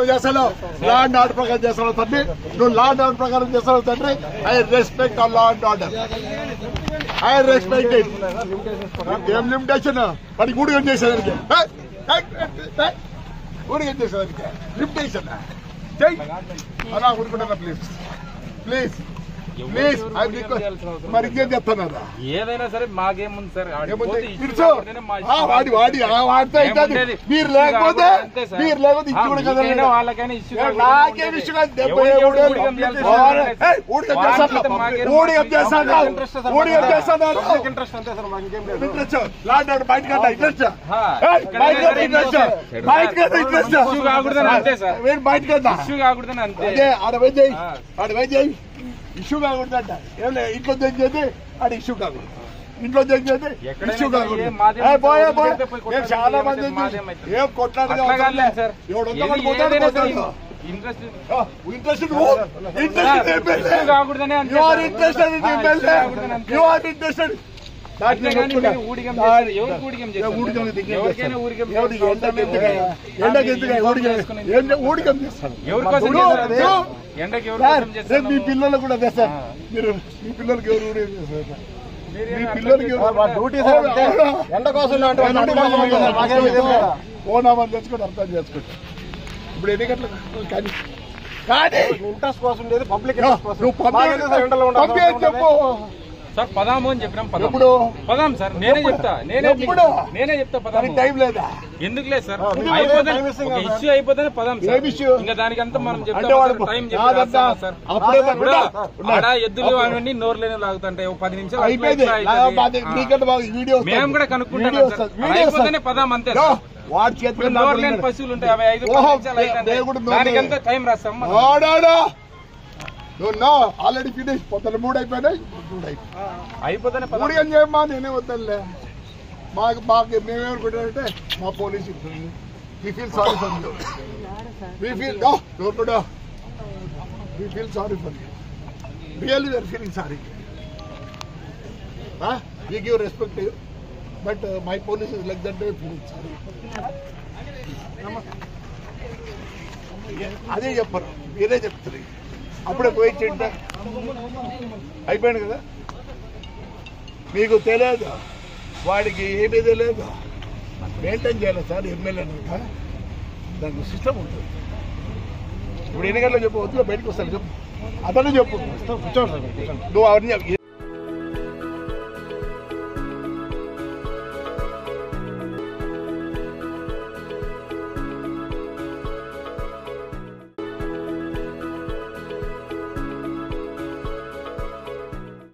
నువ్వు చేస్తావు లా and order ప్రకారం చేస్తావు తండ్రి. నువ్వు లా అండ్ ఆర్డర్ ప్రకారం చేస్తావు తండ్రి. ఐ రెస్పెక్ట్ ఆ law and order I respect it ఏం లిమిటేషన్ మరి ఏం చేసేదానికి గూడిగం చేసేదానికి లిమిటేషన్ అలా ఊరుకుంటారా ప్లీజ్ ప్లీజ్ ప్లీజ్ ఐ మరి ఇంకేం చెప్తున్నారా? ఏదైనా సరే మాకేముంది సార్. వాడి వాడి వాడితో. ఏముండేది? మీరు లేకపోతే. మీరు లేకపోతే ఇచ్చి కూడా కదా వాళ్ళకైనా ఇష్యూ నాకేం. ఇష్యూ కాదు డెబ్బై ఏడు వాళ్ళకి చేస్తాను. ఊడిగం చేస్తాను. ఇంట్రెస్ట్ అంతే సార్ మాకు ఇంకేం లేదు ఇంట్రెస్ట్ లాంటి వాడు బయటకు అంట ఇంట్రెస్ట్ ఏదైనా అంట ఇంట్రెస్ట్. బయటకు అంట ఇంట్రెస్ట్ ఇష్యూ కాకూడదని అంతే సార్. వీడు బయటకు అంట ఇష్యూ కాకూడదని అంతే. పోయి చేయి పోయి చేయి. ఇష్యూ కాకూడదంట ఏం లేదు ఇంట్లో చేసి ఆడ ఇష్యూ కాకూడదు ఇంట్లో ఎక్కడైనా ఇష్యూ కాకూడదు పోయే, పోయే. చాలా మంది. ఏం కొట్లాడు అట్లా కాదులేదు సార్. ఎవడు ఏది ఉందో కొట్లాడు ఏదైనా సరే కొట్లాడు ఇంట్రెస్ట్ ఇంట్రెస్ట్ నువ్వు ఇంట్రెస్ట్ ఇష్యూ కాకూడదని అంతే you are. Interested in. You are interested చేస్తాను రేపు మీ పిల్లలకు కూడా ఆ. మీరు మీ పిల్లలకి ఎవరు ఊడిగం చేస్తారు మీ పిల్లలకి. ఎండ కోసం లేదా? ఓనామని తెచ్చుకొని అర్థం చేసుకోండి. ఇప్పుడు ఎన్ని గంటలకు? కానీ కానీ ఇంట్రెస్ట్ కోసం ఉండేది పబ్లిక్ చెప్పు. సార్ పదాము అని చెప్పినాం పదాం ఎప్పుడు? పదాం సార్ నేనే చెప్తా నేనే ఎప్పుడు? నేనే చెప్తా పదాము. టైం లేదా? ఎందుకు లేదు సార్? అయిపోతే ఒక ఇష్యూ అయిపోతేనే పదాం సార్? ఇంకా దానికి అంతా మనం చెప్తాం టైం చెప్పి సార్. ఆడ ఎద్దులు అవన్నీ నోర్లేని లాగుతుంటాయి. ఓ పది నిమిషాలు అయిపోయింది. మేము కూడా కనుక్కుంటాం సార్. అయిపోతేనే. పదాం అంతే. వాడి చేతిలో. పశువులు ఉంటాయి. అవి ఐదు పది దానికంతా. టైం రాస్తాం. నువ్వు నో ఆల్రెడీ ఫినిష్ పొద్దున మూడు అయిపోయినాయి మూడు అయిపోయి అయిపోతేనే మూడు పదాం ఏం చేయమ్మా నేనే వద్దలే మాకు మాకు మేమేమనుకుంటామంటే మా police we feel sorry for you we feel door to door we feel sorry for you really we're feeling sorry we give respect but my police is like that feeling sorry అదే చెప్పరు మీరే చెప్తారు అప్పుడే పోయి తింటా. అయిపోయాడు కదా? మీకు తెలియదు వాడికి ఏమీ తెలియదు మెయింటైన్ చేయాలి సార్ ఎమ్మెల్యే దానికి సిస్టమ్ ఉంటుంది. ఇప్పుడు ఎన్ని గంటలకు చెప్పు? వద్దులో బయటకు వస్తాను చెప్పు. అతనే చెప్పు. కూర్చోండి సార్ కూర్చోండి. నువ్వు అవన్నీ చెప్పు.